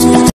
Yeah.